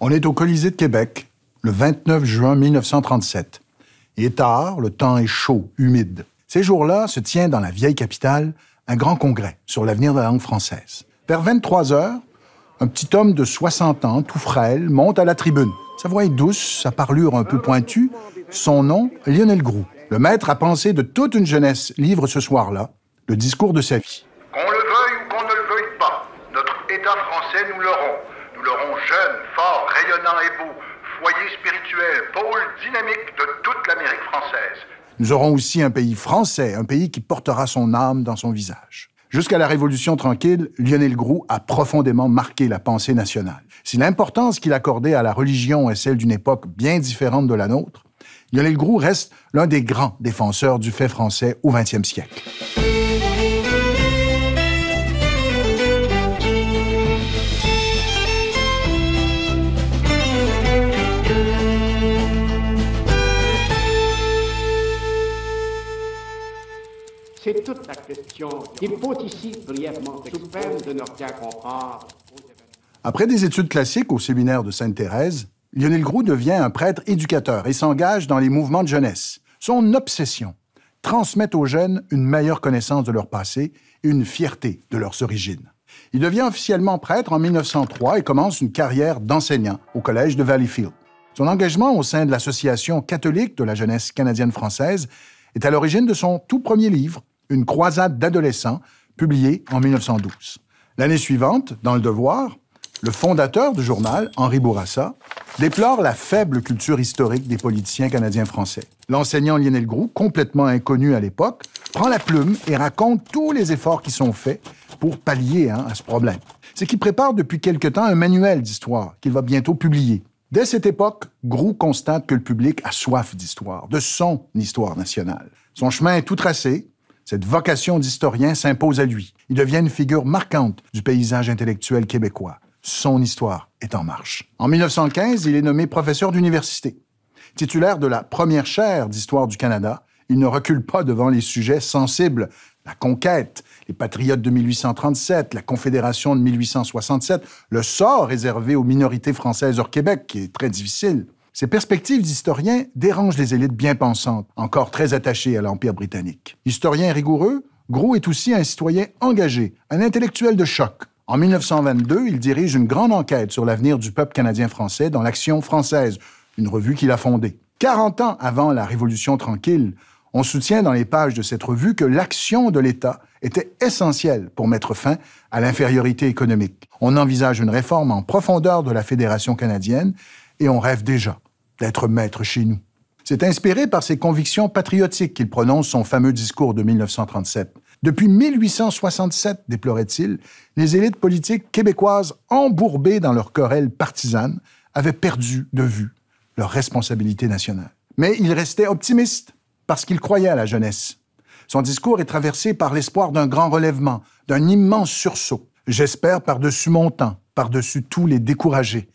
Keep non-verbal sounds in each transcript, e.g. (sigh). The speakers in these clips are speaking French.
On est au Colisée de Québec, le 29 juin 1937. Il est tard, le temps est chaud, humide. Ces jours-là se tient dans la vieille capitale un grand congrès sur l'avenir de la langue française. Vers 23 heures, un petit homme de 60 ans, tout frêle, monte à la tribune. Sa voix est douce, sa parlure un peu pointue. Son nom, Lionel Groux. Le maître à penser de toute une jeunesse livre ce soir-là le discours de sa vie. Qu'on le veuille ou qu'on ne le veuille pas, notre État français, nous l'aurons. Nous l'aurons jeune, fort, rayonnant et beau, foyer spirituel, pôle dynamique de toute l'Amérique française. Nous aurons aussi un pays français, un pays qui portera son âme dans son visage. Jusqu'à la Révolution tranquille, Lionel Groux a profondément marqué la pensée nationale. Si l'importance qu'il accordait à la religion est celle d'une époque bien différente de la nôtre, Lionel Groux reste l'un des grands défenseurs du fait français au 20e siècle. C'est toute la question qu'il faut ici brièvement sous peine de ne rien comprendre. Après des études classiques au séminaire de Sainte-Thérèse, Lionel Groux devient un prêtre éducateur et s'engage dans les mouvements de jeunesse. Son obsession, transmettre aux jeunes une meilleure connaissance de leur passé et une fierté de leurs origines. Il devient officiellement prêtre en 1903 et commence une carrière d'enseignant au collège de Valleyfield. Son engagement au sein de l'Association catholique de la jeunesse canadienne-française est à l'origine de son tout premier livre, Une croisade d'adolescents, publié en 1912. L'année suivante, dans Le Devoir, le fondateur du journal, Henri Bourassa, déplore la faible culture historique des politiciens canadiens-français. L'enseignant Lionel Groux, complètement inconnu à l'époque, prend la plume et raconte tous les efforts qui sont faits pour pallier hein, à ce problème. C'est qu'il prépare depuis quelque temps un manuel d'histoire qu'il va bientôt publier. Dès cette époque, Groux constate que le public a soif d'histoire, de son histoire nationale. Son chemin est tout tracé. Cette vocation d'historien s'impose à lui. Il devient une figure marquante du paysage intellectuel québécois. Son histoire est en marche. En 1915, il est nommé professeur d'université. Titulaire de la première chaire d'histoire du Canada, il ne recule pas devant les sujets sensibles, la conquête, les patriotes de 1837, la Confédération de 1867, le sort réservé aux minorités françaises hors Québec, qui est très difficile. Ces perspectives d'historien dérangent les élites bien pensantes, encore très attachées à l'Empire britannique. Historien rigoureux, Gros est aussi un citoyen engagé, un intellectuel de choc. En 1922, il dirige une grande enquête sur l'avenir du peuple canadien-français dans l'Action française, une revue qu'il a fondée. 40 ans avant la Révolution tranquille, on soutient dans les pages de cette revue que l'action de l'État était essentielle pour mettre fin à l'infériorité économique. On envisage une réforme en profondeur de la Fédération canadienne et on rêve déjà d'être maître chez nous. C'est inspiré par ses convictions patriotiques qu'il prononce son fameux discours de 1937. Depuis 1867, déplorait-il, les élites politiques québécoises embourbées dans leur querelle partisane avaient perdu de vue leur responsabilité nationale. Mais il restait optimiste parce qu'il croyait à la jeunesse. Son discours est traversé par l'espoir d'un grand relèvement, d'un immense sursaut. J'espère par-dessus mon temps, par-dessus tous les découragés,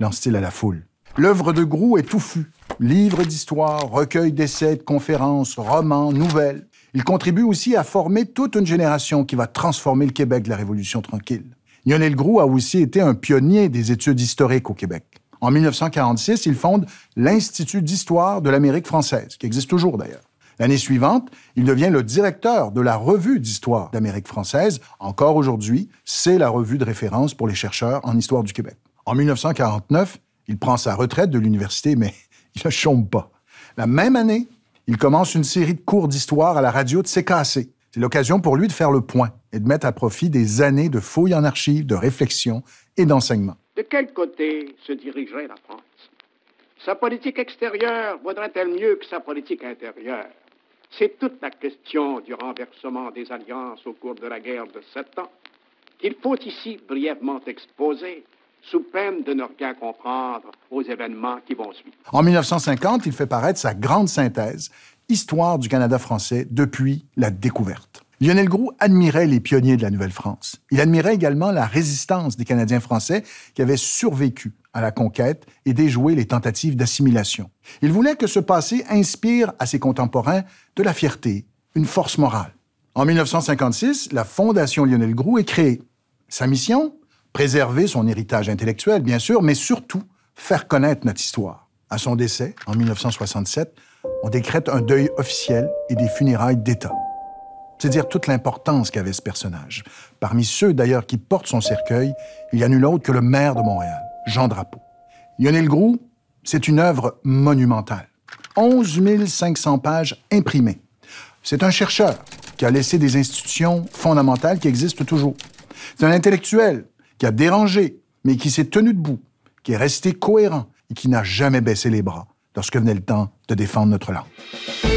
lance-t-il à la foule. L'œuvre de Groux est touffue. Livres d'histoire, recueils d'essais, de conférences, romans, nouvelles. Il contribue aussi à former toute une génération qui va transformer le Québec de la Révolution tranquille. Lionel Groux a aussi été un pionnier des études historiques au Québec. En 1946, il fonde l'Institut d'histoire de l'Amérique française, qui existe toujours d'ailleurs. L'année suivante, il devient le directeur de la Revue d'histoire d'Amérique française. Encore aujourd'hui, c'est la revue de référence pour les chercheurs en histoire du Québec. En 1949, il prend sa retraite de l'université, mais (laughs) il ne chôme pas. La même année, il commence une série de cours d'histoire à la radio de CKC. C'est l'occasion pour lui de faire le point et de mettre à profit des années de fouilles en archives, de réflexion et d'enseignement. De quel côté se dirigerait la France? Sa politique extérieure vaudrait-elle mieux que sa politique intérieure? C'est toute la question du renversement des alliances au cours de la guerre de sept ans qu'il faut ici brièvement exposer sous peine de ne rien comprendre aux événements qui vont suivre. En 1950, il fait paraître sa grande synthèse, Histoire du Canada français depuis la découverte. Lionel Groux admirait les pionniers de la Nouvelle-France. Il admirait également la résistance des Canadiens français qui avaient survécu à la conquête et déjoué les tentatives d'assimilation. Il voulait que ce passé inspire à ses contemporains de la fierté, une force morale. En 1956, la Fondation Lionel Groux est créée. Sa mission? Préserver son héritage intellectuel, bien sûr, mais surtout faire connaître notre histoire. À son décès, en 1967, on décrète un deuil officiel et des funérailles d'État. C'est dire toute l'importance qu'avait ce personnage. Parmi ceux, d'ailleurs, qui portent son cercueil, il y a nul autre que le maire de Montréal, Jean Drapeau. Lionel Groux, c'est une œuvre monumentale. 11 500 pages imprimées. C'est un chercheur qui a laissé des institutions fondamentales qui existent toujours. C'est un intellectuel qui a dérangé, mais qui s'est tenu debout, qui est resté cohérent et qui n'a jamais baissé les bras lorsque venait le temps de défendre notre langue.